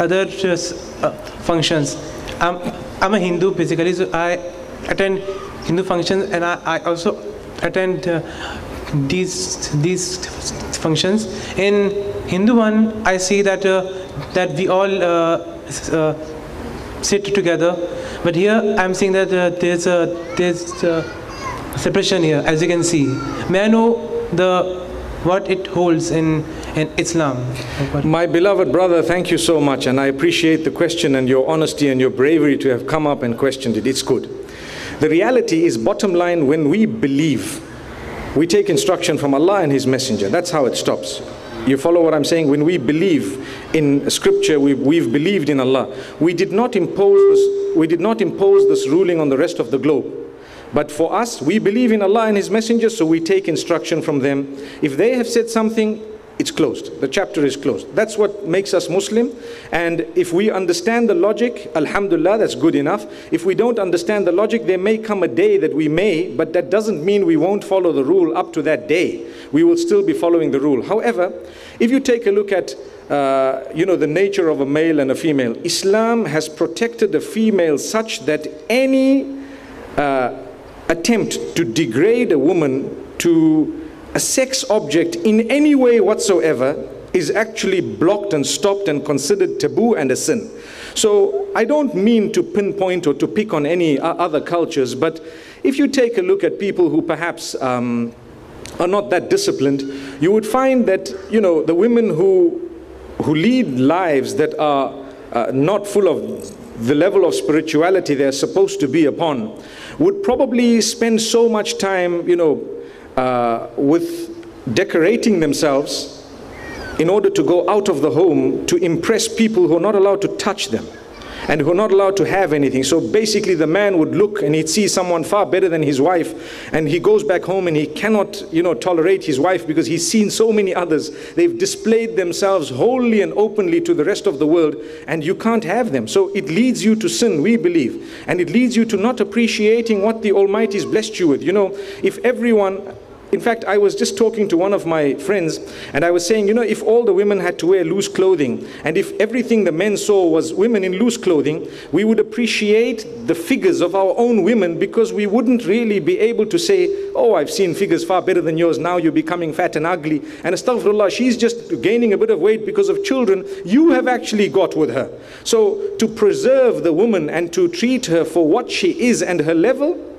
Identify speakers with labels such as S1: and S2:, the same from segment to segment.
S1: other
S2: uh, functions. I'm, I'm a Hindu basically, so I attend Hindu functions and I, I also attend uh, these these functions. In Hindu one, I see that uh, that we all sit together, but here I'm seeing that there's a there's separation here, as you can see. May I know the what it holds in
S1: beloved brother, thank you so much, and I appreciate the question and your honesty and your bravery to have come up and questioned it. It's good. The reality is, bottom line, when we believe, we take instruction from Allah and His Messenger. That's how it stops. You follow what I'm saying? When we believe in Scripture, we, we've believed in Allah. We did not impose this. We did not impose this ruling on the rest of the globe. But for us, we believe in Allah and His Messenger, so we take instruction from them. If they have said something, it's closed. The chapter is closed. That's what makes us Muslim. And if we understand the logic, Alhamdulillah, that's good enough. If we don't understand the logic, there may come a day that we may, but that doesn't mean we won't follow the rule up to that day. We will still be following the rule. However, if you take a look at uh, you know, the nature of a male and a female, Islam has protected the female such that any uh, attempt to degrade a woman to a sex object in any way whatsoever is actually blocked and stopped and considered taboo and a sin. So I don't mean to pinpoint or to pick on any other cultures, but if you take a look at people who perhaps um, are not that disciplined, you would find that you know the women who who lead lives that are uh, not full of the level of spirituality they're supposed to be upon would probably spend so much time, you know, uh, with decorating themselves in order to go out of the home to impress people who are not allowed to touch them and who are not allowed to have anything. So basically, the man would look and he'd see someone far better than his wife, and he goes back home and he cannot, you know, tolerate his wife because he's seen so many others. They've displayed themselves wholly and openly to the rest of the world, and you can't have them. So it leads you to sin, we believe, and it leads you to not appreciating what the Almighty's blessed you with. You know, if everyone in fact, I was just talking to one of my friends and I was saying, you know, if all the women had to wear loose clothing and if everything the men saw was women in loose clothing, we would appreciate the figures of our own women because we wouldn't really be able to say, oh, I've seen figures far better than yours, now you're becoming fat and ugly. And astaghfirullah, she's just gaining a bit of weight because of children you have actually got with her. So to preserve the woman and to treat her for what she is and her level,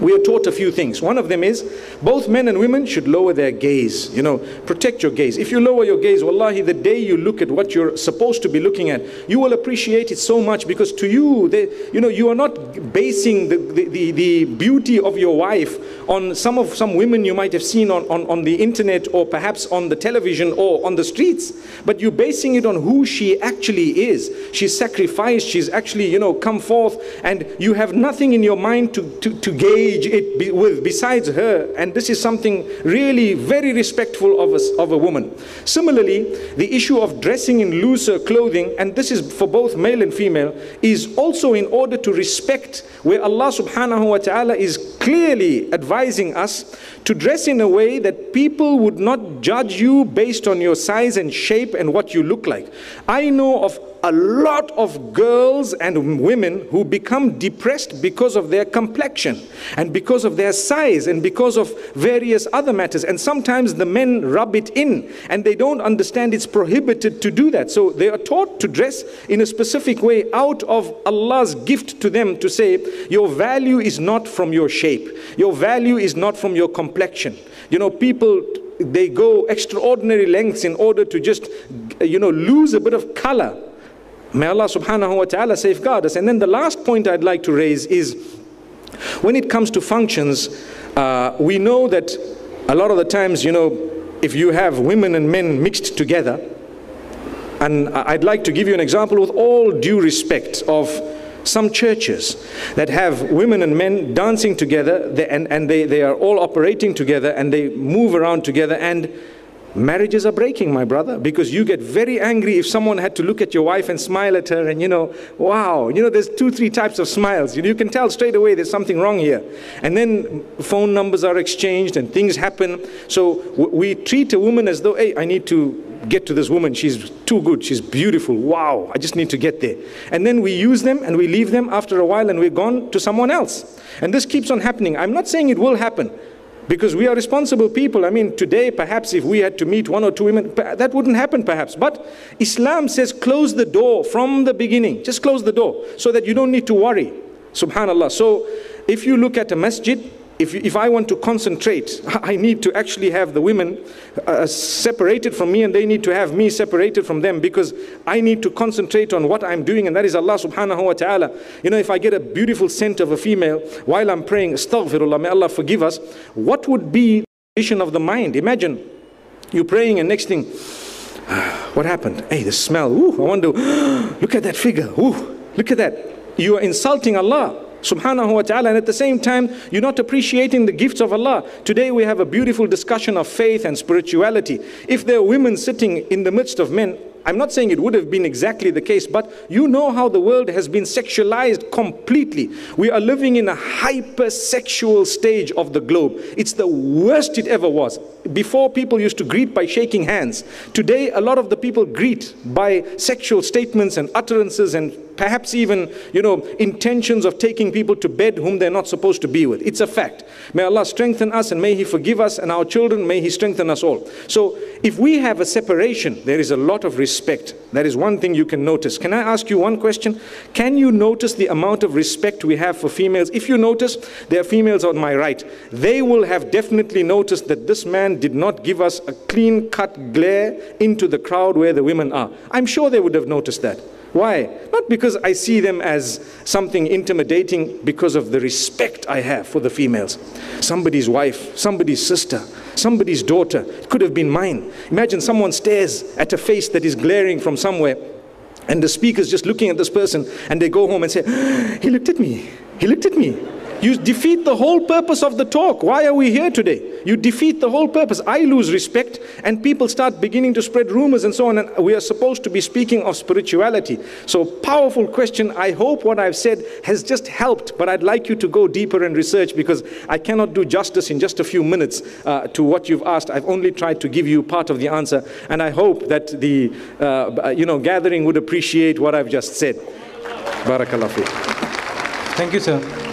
S1: we are taught a few things. One of them is both men and women should lower their gaze. You know, protect your gaze. If you lower your gaze, wallahi, the day you look at what you're supposed to be looking at, you will appreciate it so much because to you, they, you know, you are not basing the, the, the, the, beauty of your wife on some of some women you might have seen on, on, on the internet or perhaps on the television or on the streets, but you're basing it on who she actually is. She's sacrificed, she's actually, you know, come forth, and you have nothing in your mind to, to, to gaze it be with besides her and this is something really very respectful of a, of a woman. Similarly the issue of dressing in looser clothing and this is for both male and female is also in order to respect where Allah subhanahu wa ta'ala is clearly advising us to dress in a way that people would not judge you based on your size and shape and what you look like. I know of a lot of girls and women who become depressed because of their complexion and because of their size and because of various other matters. And sometimes the men rub it in and they don't understand it's prohibited to do that. So they are taught to dress in a specific way out of Allah's gift to them to say, Your value is not from your shape, your value is not from your complexion. You know, people they go extraordinary lengths in order to just you know lose a bit of color May Allah subhanahu wa ta'ala safeguard us. And then the last point I'd like to raise is when it comes to functions, uh, we know that a lot of the times, you know, if you have women and men mixed together, And I'd like to give you an example with all due respect of some churches that have women and men dancing together and, and they, they are all operating together and they move around together and marriages are breaking my brother because you get very angry if someone had to look at your wife and smile at her and you know wow you know there's two three types of smiles. You, can tell straight away there's something wrong here. And then phone numbers are exchanged and things happen. So we treat a woman as though hey i need to get to this woman. She's too good. She's beautiful. Wow i just need to get there. And then we use them and we leave them after a while and we're gone to someone else. And this keeps on happening. I'm not saying it will happen because we are responsible people. I mean, today, perhaps if we had to meet one or two women, that wouldn't happen perhaps. But Islam says close the door from the beginning. Just close the door so that you don't need to worry. Subhanallah. So if you look at a masjid, if, if I want to concentrate, I need to actually have the women uh, separated from me and they need to have me separated from them because I need to concentrate on what I'm doing and that is Allah subhanahu wa ta'ala. You know, if I get a beautiful scent of a female while I'm praying, astaghfirullah, may Allah forgive us, what would be the vision of the mind? Imagine you're praying and next thing, what happened? Hey, the smell, ooh, I wonder, look at that figure, ooh, look at that. You are insulting Allah subhanahu wa ta'ala and at the same time you're not appreciating the gifts of Allah. Today we have a beautiful discussion of faith and spirituality. If there are women sitting in the midst of men, I'm not saying it would have been exactly the case, but you know how the world has been sexualized completely. We are living in a hypersexual stage of the globe. It's the worst it ever was. Before, people used to greet by shaking hands. Today, a lot of the people greet by sexual statements and utterances and perhaps even, you know, intentions of taking people to bed whom they're not supposed to be with. It's a fact. May Allah strengthen us and may He forgive us and our children, may He strengthen us all. So, if we have a separation, there is a lot of respect. That is one thing you can notice. Can I ask you one question? Can you notice the amount of respect we have for females? If you notice, there are females on my right. They will have definitely noticed that this man did not give us a clean cut glare into the crowd where the women are. I'm sure they would have noticed that. Why? Not because I see them as something intimidating, because of the respect I have for the females. Somebody's wife, somebody's sister, somebody's daughter. It could have been mine. Imagine someone stares at a face that is glaring from somewhere, and the speaker's just looking at this person, and they go home and say, He looked at me. He looked at me. You defeat the whole purpose of the talk. Why are we here today? You defeat the whole purpose. I lose respect, and people start beginning to spread rumors and so on. And we are supposed to be speaking of spirituality. So, powerful question. I hope what I've said has just helped, but I'd like you to go deeper and research because I cannot do justice in just a few minutes uh, to what you've asked. I've only tried to give you part of the answer, and I hope that the uh, you know gathering would appreciate what I've just said. Barakallah.
S2: Thank you, sir.